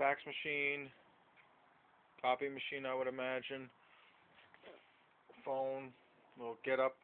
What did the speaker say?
fax machine, copy machine, I would imagine, phone, little get up